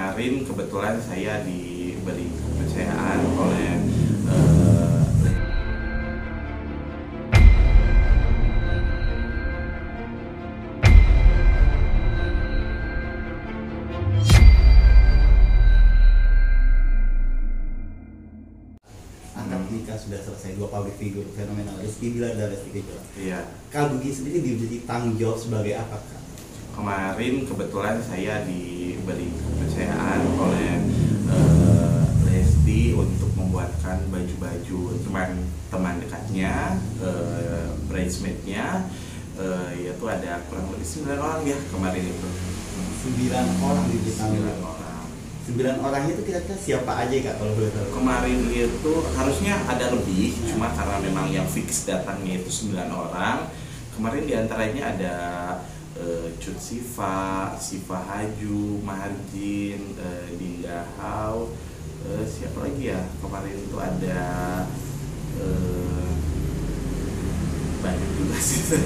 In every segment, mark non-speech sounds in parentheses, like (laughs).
kemarin kebetulan saya diberi kepercayaan oleh eh, nikah sudah selesai dua public figure fenomenal Rizky Bilar dan Lesti Kejora. ya Kak Bugi sendiri diberi tanggung jawab sebagai apa kak? Kemarin kebetulan saya diberi kepercayaan oleh eh, Lesti untuk membuatkan baju-baju teman-teman dekatnya, eh, bridesmaidnya, eh, yaitu ada kurang lebih 9 orang ya kemarin itu. Sembilan orang 9 jawab. orang. Sembilan orang itu kira-kira siapa aja kak kalau boleh tahu? Kemarin itu harusnya ada lebih, cuma karena memang yang fix datangnya itu 9 orang. Kemarin di antaranya ada eh, Cut Siva, Siva Haju, Marjin, eh, Dinda Hau, eh, siapa lagi ya? Kemarin itu ada banyak juga sih. (laughs)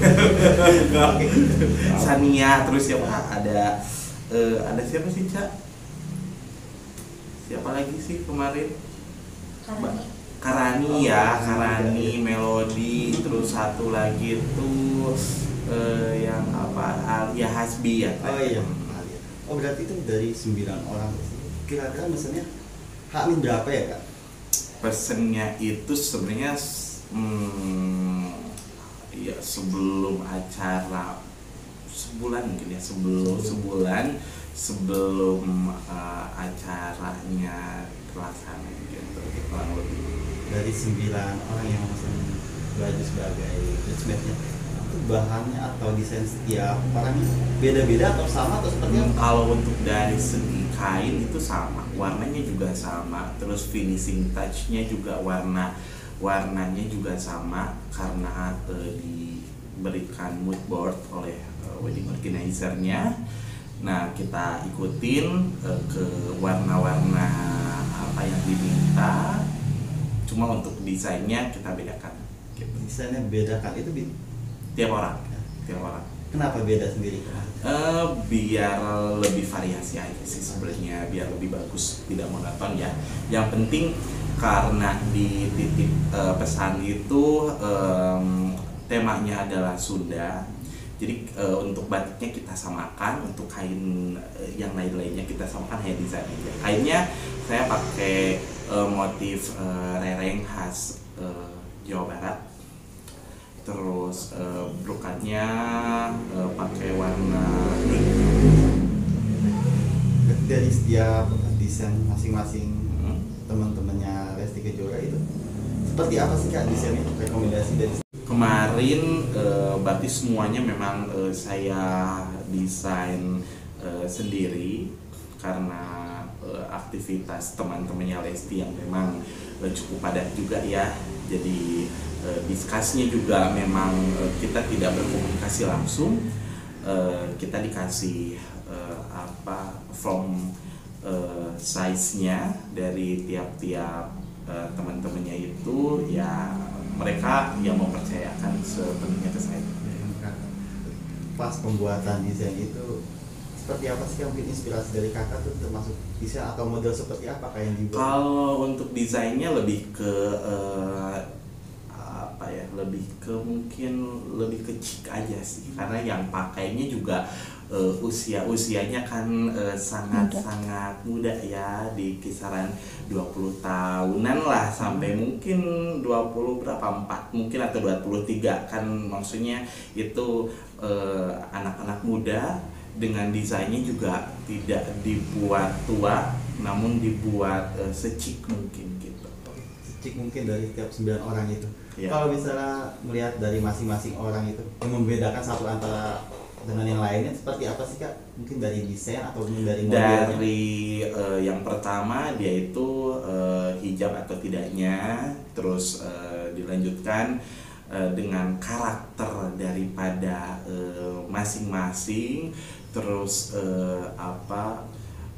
Sania, terus siapa? Ada ada siapa sih Cak? Siapa lagi sih kemarin? Karena Karani Oh, ya, Karani. Karani, Melodi, terus satu lagi itu eh, yang apa Alia Hasbi ya. Oh iya. Oh berarti itu dari sembilan orang. Kira-kira misalnya Hamin berapa ya kak? Pesennya itu sebenarnya hmm, ya sebelum acara sebulan mungkin ya sebelum sebulan sebelum eh, acaranya terlaksana gitu kurang lebih. Dari sembilan orang yang memesan baju sebagai bridesmaidnya itu bahannya atau desain setiap orangnya beda-beda atau sama atau seperti apa? kalau untuk dari segi kain itu sama, warnanya juga sama, terus finishing touchnya juga warna warnanya juga sama karena eh, diberikan mood board oleh eh, wedding organizer-nya. Nah kita ikutin eh, ke warna-warna apa yang diminta. Cuma untuk desainnya kita bedakan. Gitu. Desainnya beda kan itu Tiap orang, tiap orang. kenapa beda sendiri? Eh, biar lebih variasi aja sih sebenarnya biar lebih bagus tidak monoton ya yang penting karena di titik eh, pesan itu em, temanya adalah Sunda jadi eh, untuk batiknya kita samakan untuk kain eh, yang lain-lainnya kita samakan hanya desain aja kainnya saya pakai eh, motif eh, rereng khas eh, Jawa Barat terus eh, brokannya eh, pakai warna dari setiap desain masing-masing Hmm. teman-temannya Lesti Kejora itu seperti apa sih kak desainnya? Rekomendasi dari kemarin eh, berarti semuanya memang eh, saya desain eh, sendiri karena aktivitas teman-temannya Lesti yang memang cukup padat juga ya jadi eh, diskusinya juga memang eh, kita tidak berkomunikasi langsung Eh, kita dikasih eh, apa form eh, size-nya dari tiap-tiap eh, teman-temannya itu ya mereka yang mempercayakan sepenuhnya ke saya. pas pembuatan desain itu seperti apa sih Kak? mungkin inspirasi dari kakak tuh termasuk desain atau model seperti apa kak yang dibuat? Kalau untuk desainnya lebih ke eh, apa ya, lebih ke mungkin lebih ke chic aja sih, karena yang pakainya juga usia usianya kan sangat sangat muda ya di kisaran 20 tahunan lah sampai mungkin 20 berapa 4 mungkin atau 23 kan maksudnya itu anak-anak muda dengan desainnya juga tidak dibuat tua namun dibuat eh, secik mungkin gitu Cik mungkin dari tiap 9 orang itu. Iya. Kalau misalnya melihat dari masing-masing orang itu yang membedakan satu antara dengan yang lainnya seperti apa sih kak? Mungkin dari desain atau mungkin dari modelnya? dari eh, yang pertama dia itu eh, hijab atau tidaknya terus eh, dilanjutkan eh, dengan karakter daripada eh, masing-masing terus eh, apa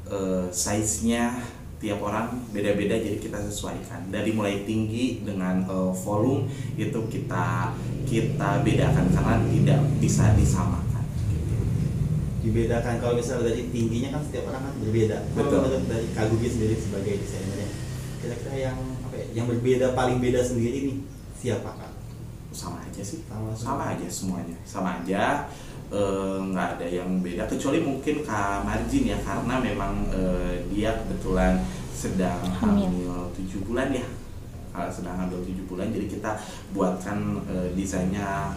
eh, size-nya tiap orang beda-beda jadi kita sesuaikan dari mulai tinggi dengan eh, volume itu kita kita bedakan karena tidak bisa disamakan gitu. dibedakan kalau misalnya dari tingginya kan setiap orang kan berbeda. Kalau Betul. menurut dari Kagugi sendiri sebagai desainernya, kira-kira yang apa ya, yang berbeda paling beda sendiri nih siapa kak? sama aja sih Sama sama aja semuanya sama aja eh, nggak ada yang beda kecuali mungkin Kak Marjin ya karena memang eh, dia kebetulan sedang Hamil. hamil tujuh bulan ya Kalau sedang hamil tujuh bulan jadi kita buatkan eh, desainnya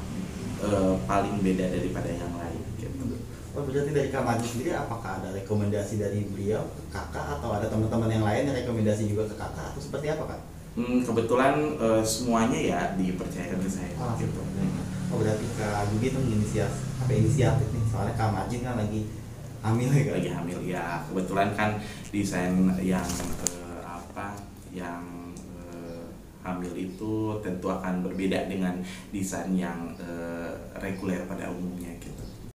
eh, paling beda daripada yang lain gitu. Oh berarti dari Kak Maju sendiri apakah ada rekomendasi dari beliau ke kakak atau ada teman-teman yang lain yang rekomendasi juga ke kakak atau seperti apa kak? Hmm, kebetulan eh, semuanya ya dipercayakan ke saya Ah, gitu. Oh berarti Kak Gugi itu menginisiasi apa inisiatif nih soalnya Kak Majin kan lagi hamil ya Kak? lagi hamil ya kebetulan kan desain yang eh, apa yang eh, hamil itu tentu akan berbeda dengan desain yang eh, reguler pada umumnya